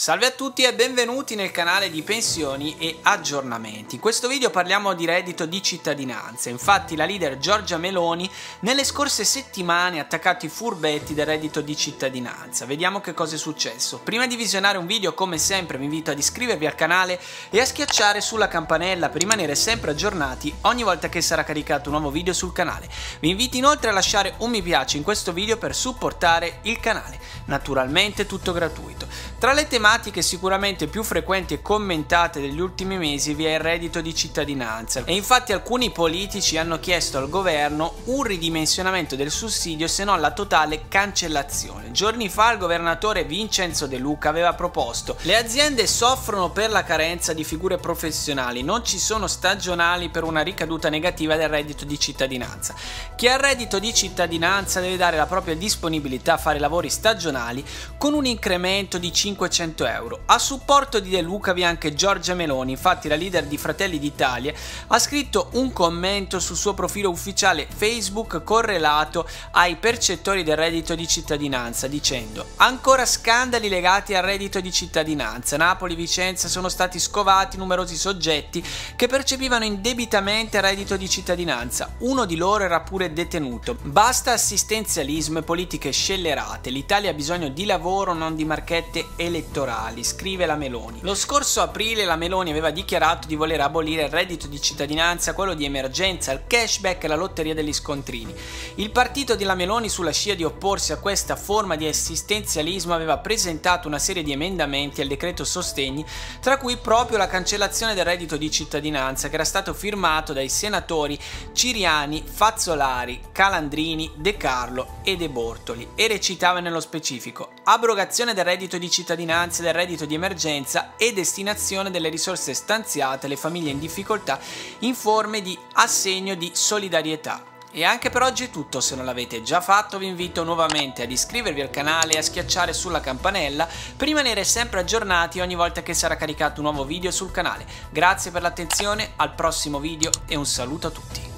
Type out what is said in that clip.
Salve a tutti e benvenuti nel canale di pensioni e aggiornamenti. In questo video parliamo di reddito di cittadinanza. Infatti la leader Giorgia Meloni nelle scorse settimane ha attaccato i furbetti del reddito di cittadinanza. Vediamo che cosa è successo. Prima di visionare un video come sempre vi invito ad iscrivervi al canale e a schiacciare sulla campanella per rimanere sempre aggiornati ogni volta che sarà caricato un nuovo video sul canale. Vi invito inoltre a lasciare un mi piace in questo video per supportare il canale. Naturalmente tutto gratuito. Tra le tematiche sicuramente più frequenti e commentate degli ultimi mesi vi è il reddito di cittadinanza e infatti alcuni politici hanno chiesto al governo un ridimensionamento del sussidio se non la totale cancellazione. Giorni fa il governatore Vincenzo De Luca aveva proposto le aziende soffrono per la carenza di figure professionali, non ci sono stagionali per una ricaduta negativa del reddito di cittadinanza. Chi ha il reddito di cittadinanza deve dare la propria disponibilità a fare lavori stagionali con un incremento di 500 euro. A supporto di De Luca vi è anche Giorgia Meloni, infatti la leader di Fratelli d'Italia ha scritto un commento sul suo profilo ufficiale Facebook correlato ai percettori del reddito di cittadinanza dicendo ancora scandali legati al reddito di cittadinanza. Napoli e Vicenza sono stati scovati numerosi soggetti che percepivano indebitamente il reddito di cittadinanza. Uno di loro era pure detenuto. Basta assistenzialismo e politiche scellerate. L'Italia ha bisogno di lavoro, non di marchette elettorali, scrive la Meloni. Lo scorso aprile la Meloni aveva dichiarato di voler abolire il reddito di cittadinanza, quello di emergenza, il cashback e la lotteria degli scontrini. Il partito della Meloni, sulla scia di opporsi a questa forma di assistenzialismo, aveva presentato una serie di emendamenti al decreto sostegni, tra cui proprio la cancellazione del reddito di cittadinanza che era stato firmato dai senatori Ciriani, Fazzolari, Calandrini, De Carlo e De Bortoli e recitava nello specifico abrogazione del reddito di cittadinanza e del reddito di emergenza e destinazione delle risorse stanziate alle famiglie in difficoltà in forme di assegno di solidarietà. E anche per oggi è tutto, se non l'avete già fatto vi invito nuovamente ad iscrivervi al canale e a schiacciare sulla campanella per rimanere sempre aggiornati ogni volta che sarà caricato un nuovo video sul canale. Grazie per l'attenzione, al prossimo video e un saluto a tutti.